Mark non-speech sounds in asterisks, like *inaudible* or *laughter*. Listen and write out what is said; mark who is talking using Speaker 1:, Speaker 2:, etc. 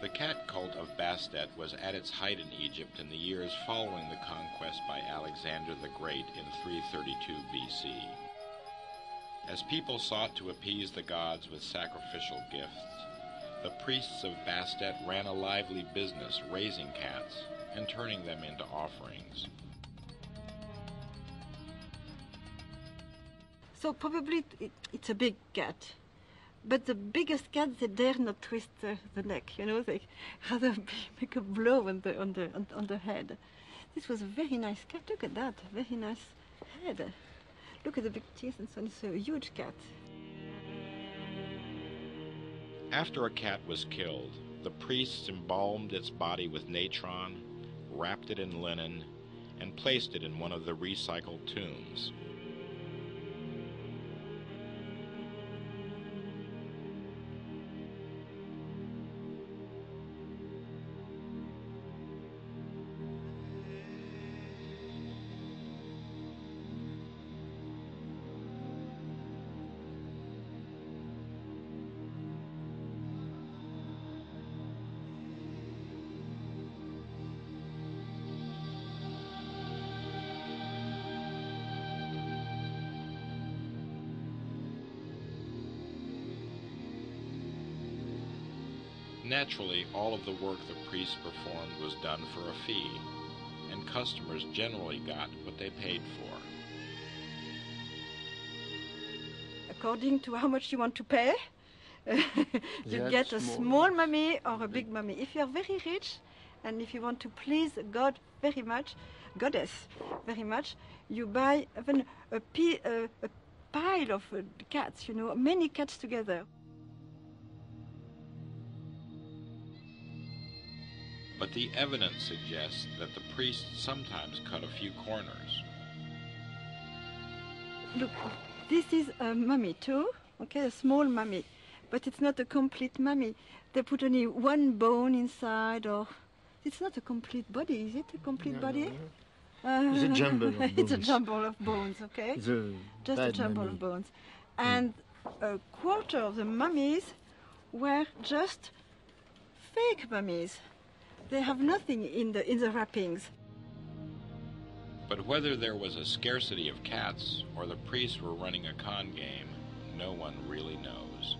Speaker 1: The cat cult of Bastet was at its height in Egypt in the years following the conquest by Alexander the Great in 332 BC. As people sought to appease the gods with sacrificial gifts, the priests of Bastet ran a lively business raising cats and turning them into offerings.
Speaker 2: So probably it, it's a big cat. But the biggest cats, they dare not twist uh, the neck, you know, they rather *laughs* make a blow on the, on, the, on, on the head. This was a very nice cat. Look at that, very nice head. Look at the big teeth and so on. It's a huge cat.
Speaker 1: After a cat was killed, the priests embalmed its body with natron, wrapped it in linen, and placed it in one of the recycled tombs. Naturally, all of the work the priests performed was done for a fee, and customers generally got what they paid for.
Speaker 2: According to how much you want to pay, *laughs* you get a small mummy or a big mummy. If you are very rich and if you want to please God very much, goddess very much, you buy even a, pi- a, a pile of uh, cats, you know, many cats together.
Speaker 1: But the evidence suggests that the priests sometimes cut a few corners.
Speaker 2: Look, this is a mummy too, okay, a small mummy, but it's not a complete mummy. They put only one bone inside, or it's not a complete body. Is it a complete
Speaker 3: No,
Speaker 2: body?
Speaker 3: no, no. Uh, it's a jumble of *laughs*
Speaker 2: it's a
Speaker 3: bones.
Speaker 2: jumble of bones, okay?
Speaker 3: It's a
Speaker 2: Just a jumble
Speaker 3: mummy.
Speaker 2: of bones. And a quarter of the mummies were just fake mummies. They have nothing in the in the wrappings.
Speaker 1: But whether there was a scarcity of cats or the priests were running a con game, no one really knows.